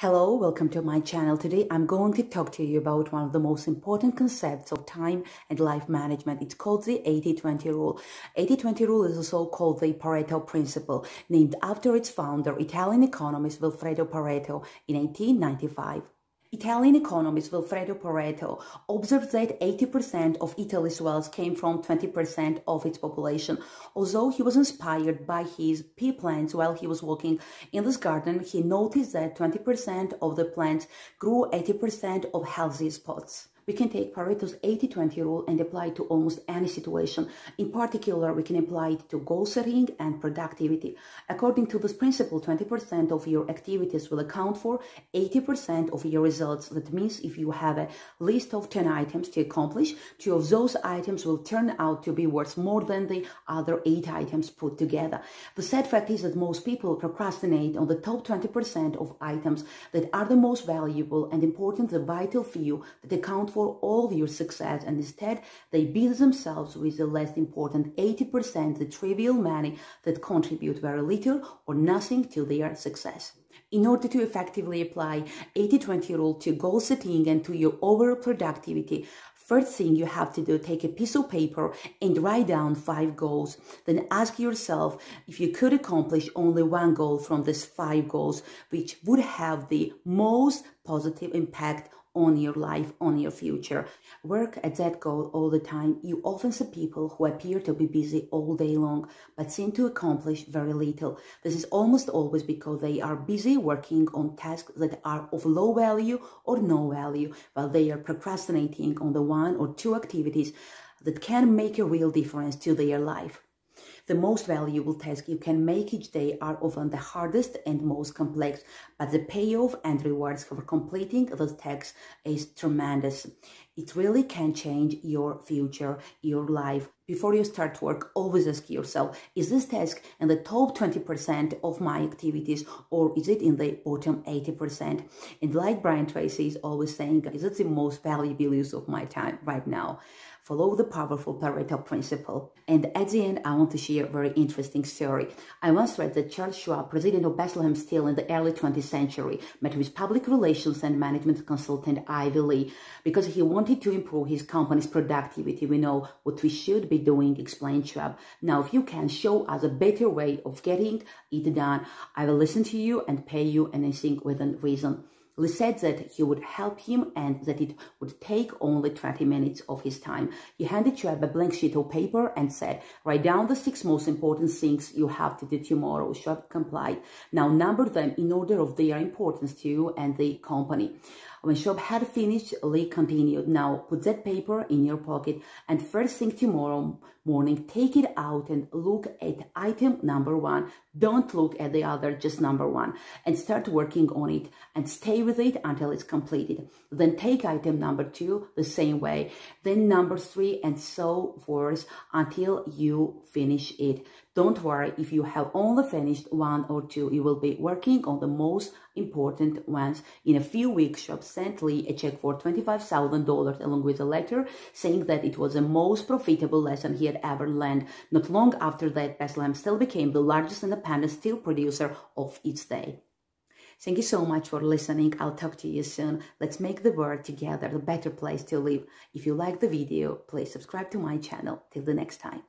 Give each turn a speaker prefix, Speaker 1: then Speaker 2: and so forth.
Speaker 1: Hello, welcome to my channel. Today I'm going to talk to you about one of the most important concepts of time and life management. It's called the 80-20 rule. 80-20 rule is also called the Pareto principle, named after its founder, Italian economist Vilfredo Pareto in 1895. Italian economist Vilfredo Pareto observed that 80% of Italy's wealth came from 20% of its population. Although he was inspired by his pea plants while he was walking in this garden, he noticed that 20% of the plants grew 80% of healthy spots we can take Pareto's 80-20 rule and apply it to almost any situation. In particular, we can apply it to goal setting and productivity. According to this principle, 20% of your activities will account for 80% of your results. That means if you have a list of 10 items to accomplish, two of those items will turn out to be worth more than the other 8 items put together. The sad fact is that most people procrastinate on the top 20% of items that are the most valuable and important, the vital few that account for for all your success and instead they busy themselves with the less important 80%, the trivial many that contribute very little or nothing to their success. In order to effectively apply 80-20 rule to goal setting and to your overall productivity, First thing you have to do, take a piece of paper and write down five goals. Then ask yourself if you could accomplish only one goal from these five goals, which would have the most positive impact on your life, on your future. Work at that goal all the time. You often see people who appear to be busy all day long, but seem to accomplish very little. This is almost always because they are busy working on tasks that are of low value or no value, while they are procrastinating on the one or two activities that can make a real difference to their life. The most valuable tasks you can make each day are often the hardest and most complex, but the payoff and rewards for completing those tasks is tremendous. It really can change your future, your life. Before you start work, always ask yourself, is this task in the top 20% of my activities or is it in the bottom 80%? And like Brian Tracy is always saying, is it the most valuable use of my time right now? Follow the powerful Pareto principle. And at the end, I want to share a very interesting story. I once read that Charles Schwab, president of Bethlehem Steel in the early 20th century, met with public relations and management consultant Ivy Lee because he wanted to improve his company's productivity. We know what we should be doing, explained Schwab. Now, if you can show us a better way of getting it done, I will listen to you and pay you anything within reason. Lee said that he would help him and that it would take only 20 minutes of his time. He handed Chad a blank sheet of paper and said, write down the six most important things you have to do tomorrow. Schwab complied. Now number them in order of their importance to you and the company. When Schwab had finished, Lee continued, now put that paper in your pocket and first thing tomorrow morning, take it out and look at item number one. Don't look at the other, just number one and start working on it and stay with it until it's completed. Then take item number two the same way, then number three and so forth until you finish it. Don't worry if you have only finished one or two, you will be working on the most important ones. In a few weeks, Schwab sent Lee a check for $25,000 along with a letter saying that it was the most profitable lesson he had ever learned. Not long after that, Bethlehem Steel became the largest independent steel producer of its day. Thank you so much for listening. I'll talk to you soon. Let's make the world together a better place to live. If you like the video, please subscribe to my channel. Till the next time.